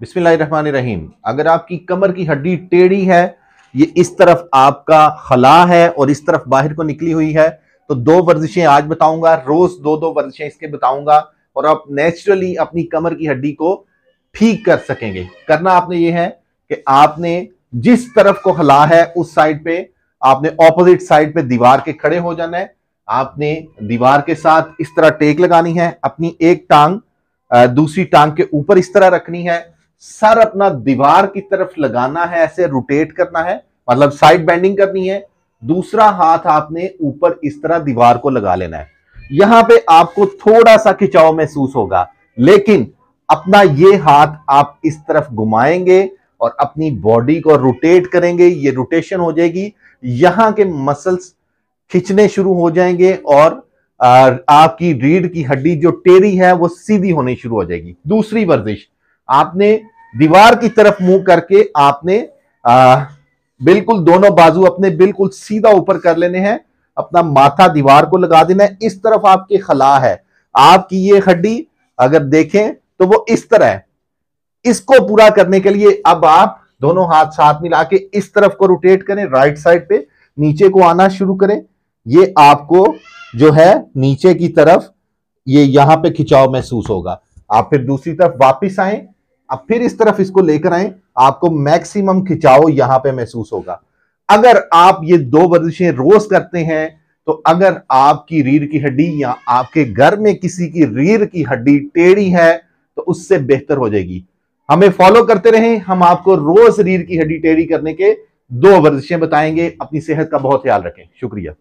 बिस्मिल्लाहिर्रहमानिर्रहीम। अगर आपकी कमर की हड्डी टेढ़ी है, ये इस तरफ़ आपका खला है और इस तरफ़ बाहर को निकली हुई है तो दो वर्जिशें आज बताऊँगा, रोज दो दो वर्जिशें इसके बताऊँगा और आप नेचुरली अपनी कमर की हड्डी को ठीक कर सकेंगे। करना आपने ये है कि आपने जिस तरफ़ को हला है, उस साइड पे, आपने ऑपोजिट साइड पे दीवार के खड़े हो जाना है। आपने दीवार के साथ इस तरह टेक लगानी है, अपनी एक टांग दूसरी टांग के ऊपर इस तरह रखनी है सर अपना दीवार की तरफ़ लगाना है, ऐसे रोटेट करना है मतलब साइड बेंडिंग करनी है। दूसरा हाथ आपने ऊपर इस तरह दीवार को लगा लेना है। यहाँ पे आपको थोड़ा सा खिंचाव महसूस होगा, लेकिन अपना ये हाथ आप इस तरफ़ घुमाएँगे और अपनी बॉडी को रोटेट करेंगे, ये रोटेशन हो जाएगी। यहाँ के मसल्स खिंचने शुरू हो जाएँगे और आपकी रीढ़ की हड्डी जो टेरी है, वो सीधी होनी शुरू हो जाएगी। दूसरी वर्जिश आपने दीवार की तरफ़ मुँह करके आपने आ, बिल्कुल दोनों बाजू अपने बिल्कुल सीधा ऊपर कर लेने हैं। अपना माथा दीवार को लगा देना है। इस तरफ़ आपके खला है। आपकी ये हड्डी अगर देखें तो वो इस तरह है। इसको पूरा करने के लिए अब आप दोनों हाथ साथ मिला के इस तरफ़ को रोटेट करें राइट साइड पे नीचे को आना शुरू करें। ये आपको जो है नीचे की तरफ़ ये यहाँ पे खिंचाव महसूस होगा। आप फिर दूसरी तरफ़ वापिस आए। अब फिर इस तरफ़ इसको लेकर आए, आपको मैक्सिमम खिंचाव यहाँ पे महसूस होगा। अगर आप ये दो वर्जिशें रोज करते हैं तो अगर आपकी रीढ़ की हड्डी या आपके घर में किसी की रीढ़ की हड्डी टेढ़ी है तो उससे बेहतर हो जाएगी। हमें फॉलो करते रहें, हम आपको रोज रीढ़ की हड्डी टेढ़ी करने के दो वर्जिशें बताएँगे। अपनी सेहत का बहुत ख्याल रखें। शुक्रिया।